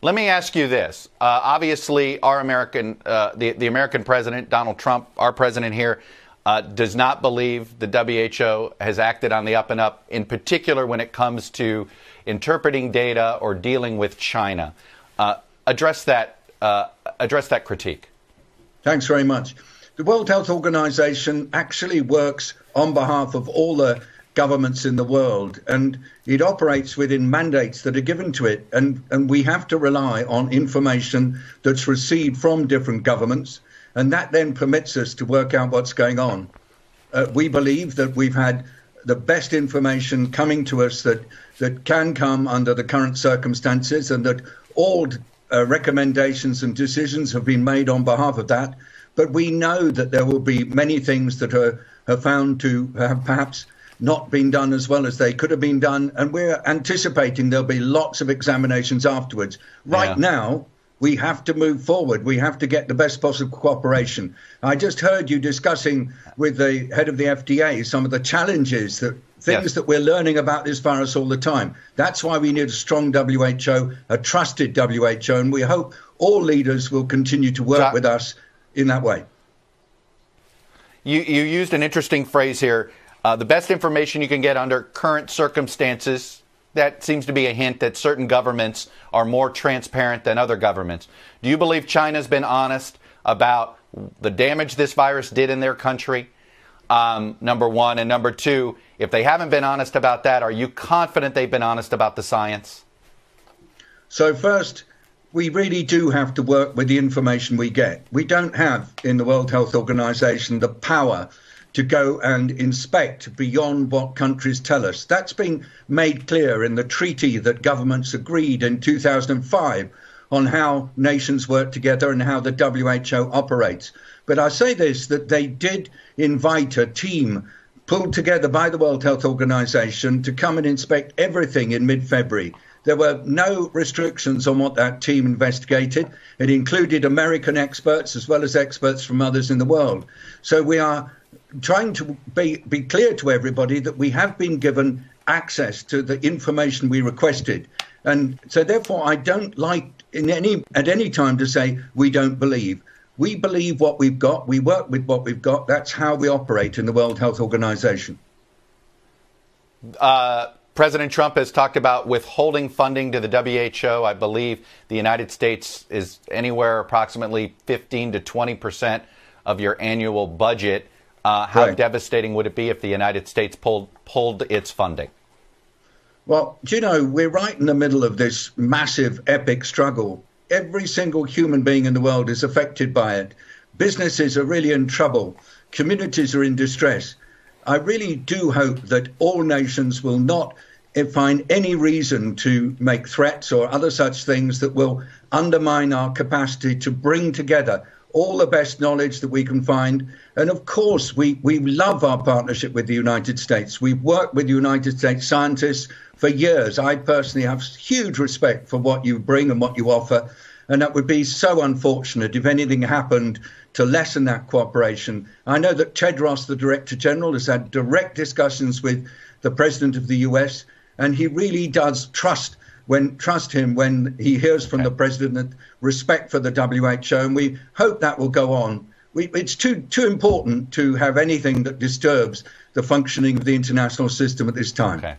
Let me ask you this. Uh, obviously, our American, uh, the, the American president, Donald Trump, our president here, uh, does not believe the WHO has acted on the up and up, in particular when it comes to interpreting data or dealing with China. Uh, address that. Uh, address that critique. Thanks very much. The World Health Organization actually works on behalf of all the governments in the world, and it operates within mandates that are given to it. And, and we have to rely on information that's received from different governments, and that then permits us to work out what's going on. Uh, we believe that we've had the best information coming to us that, that can come under the current circumstances, and that all uh, recommendations and decisions have been made on behalf of that. But we know that there will be many things that are, are found to have perhaps not been done as well as they could have been done. And we're anticipating there'll be lots of examinations afterwards. Right yeah. now, we have to move forward. We have to get the best possible cooperation. I just heard you discussing with the head of the FDA some of the challenges that things yes. that we're learning about this virus all the time. That's why we need a strong WHO, a trusted WHO, and we hope all leaders will continue to work with us in that way. You, you used an interesting phrase here uh, the best information you can get under current circumstances, that seems to be a hint that certain governments are more transparent than other governments. Do you believe China's been honest about the damage this virus did in their country? Um, number one. And number two, if they haven't been honest about that, are you confident they've been honest about the science? So, first, we really do have to work with the information we get. We don't have in the World Health Organization the power to go and inspect beyond what countries tell us. That's been made clear in the treaty that governments agreed in 2005 on how nations work together and how the WHO operates. But I say this that they did invite a team pulled together by the World Health Organization to come and inspect everything in mid February. There were no restrictions on what that team investigated. It included American experts as well as experts from others in the world. So we are trying to be, be clear to everybody that we have been given access to the information we requested. And so therefore I don't like in any at any time to say we don't believe. We believe what we've got, we work with what we've got. That's how we operate in the World Health Organization. Uh, President Trump has talked about withholding funding to the WHO. I believe the United States is anywhere approximately 15 to 20 percent of your annual budget. Uh, how right. devastating would it be if the United States pulled pulled its funding? Well, do you know, we're right in the middle of this massive, epic struggle. Every single human being in the world is affected by it. Businesses are really in trouble. Communities are in distress. I really do hope that all nations will not find any reason to make threats or other such things that will undermine our capacity to bring together all the best knowledge that we can find. And of course, we, we love our partnership with the United States. We've worked with United States scientists for years. I personally have huge respect for what you bring and what you offer. And that would be so unfortunate if anything happened to lessen that cooperation. I know that Tedros, the Director General, has had direct discussions with the President of the US, and he really does trust when trust him when he hears from okay. the president respect for the WHO, and we hope that will go on. We, it's too too important to have anything that disturbs the functioning of the international system at this time. Okay.